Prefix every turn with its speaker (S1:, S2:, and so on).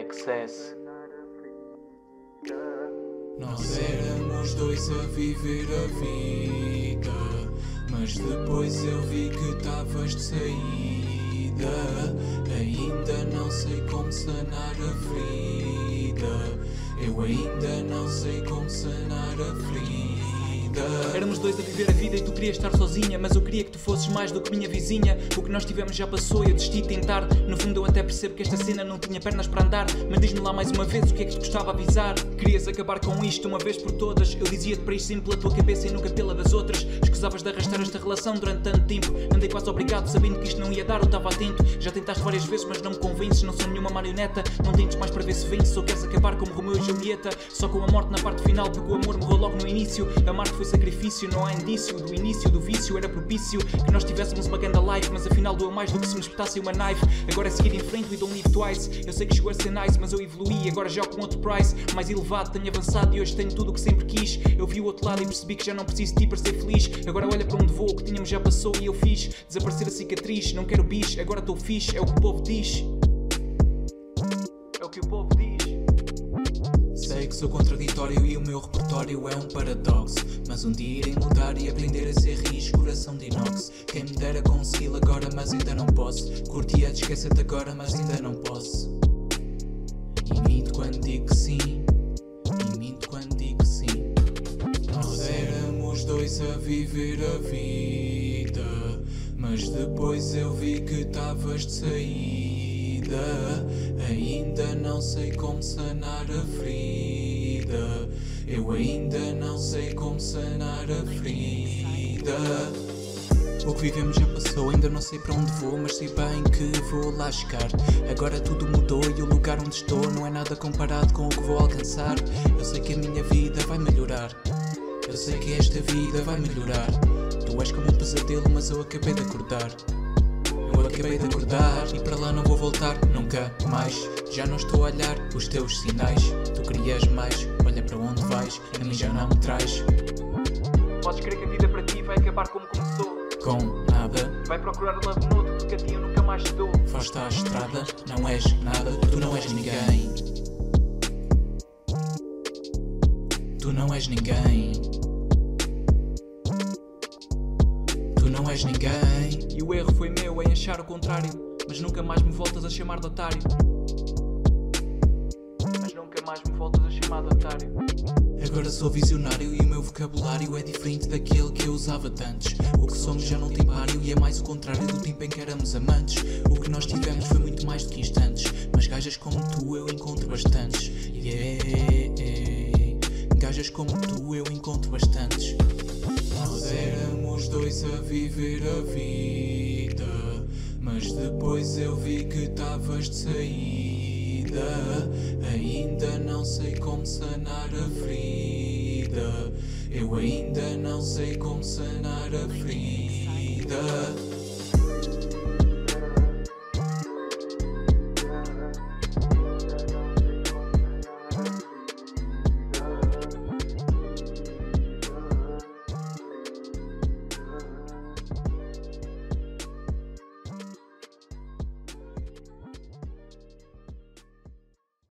S1: Excess.
S2: Nós éramos dois a viver a vida, mas depois eu vi que estavas de saída. Ainda não sei como sanar a ferida. Eu ainda não sei como sanar a ferida.
S3: Éramos dois a viver a vida e tu querias estar sozinha Mas eu queria que tu fosses mais do que minha vizinha. O que nós tivemos já passou e eu desisti de tentar. No fundo eu até percebo que esta cena não tinha pernas para andar Mas diz-me lá mais uma vez o que é que te gostava avisar. Querias acabar com isto uma vez por todas. Eu dizia-te para isto sempre pela tua cabeça e nunca pela das outras. Escusavas de arrastar esta relação durante tanto tempo. Andei quase obrigado sabendo que isto não ia dar, eu estava atento. Já tentaste várias vezes mas não me convences. Não sou nenhuma marioneta, não tentes mais para ver se vences Ou queres acabar como Romeu e Julieta. Só com a morte na parte final porque o amor morreu logo no início. Amar-te foi sacrifício, não há indício do início do vício. Era propício que nós tivéssemos uma ganda life, mas afinal doeu mais do que se me espetassem uma knife. Agora é seguir em frente, we don't live twice. Eu sei que chegou a ser nice, mas eu evoluí. Agora já com outro price, mais elevado. Tenho avançado e hoje tenho tudo o que sempre quis. Eu vi o outro lado e percebi que já não preciso de ti para ser feliz. Agora olha para onde vou, o que tínhamos já passou e eu fiz. Desaparecer a cicatriz, não quero bicho, agora estou fixe. É o que o povo diz.
S2: Sei que sou contraditório e o meu repertório é um paradoxo. Mas um dia irei mudar e aprender a ser rijo, coração de inox. Quem me dera consegui agora, mas ainda não posso. Curti a esquecer-te agora, mas ainda não posso. E minto quando digo que sim. E minto quando digo que sim. Nós éramos dois a viver a vida. Mas depois eu vi que estavas de saída. Ainda não sei como sanar a ferida. Eu ainda não sei como sanar a ferida. O que vivemos já passou, ainda não sei para onde vou, mas sei bem que vou lá chegar. Agora tudo mudou e o lugar onde estou não é nada comparado com o que vou alcançar. Eu sei que a minha vida vai melhorar. Eu sei que esta vida vai melhorar. Tu és como um pesadelo, mas eu acabei de acordar. Acabei de acordar e para lá não vou voltar nunca mais. Já não estou a olhar os teus sinais. Tu querias mais, olha para onde vais, a mim já não me traz.
S3: Podes crer que a vida para ti vai acabar como começou.
S2: Com nada,
S3: Vai procurar o love noutro porque a ti eu nunca mais te dou.
S2: foste à estrada, não és nada, tu não és ninguém. Tu não és ninguém. Tu não és ninguém.
S3: E o erro foi meu em achar o contrário. Mas nunca mais me voltas a chamar de otário. Mas nunca mais me voltas a chamar de otário.
S2: Agora sou visionário e o meu vocabulário é diferente daquele que eu usava antes. O que somos já não tem páreo e é mais o contrário do tempo em que éramos amantes. O que nós tivemos foi muito mais do que instantes. Mas gajas como tu eu encontro bastantes. Yeah. Gajas como tu eu encontro bastantes. Nós éramos dois a viver a vida. Mas depois eu vi que estavas de saída. Ainda não sei como sanar a ferida. Eu ainda não sei como sanar a ferida.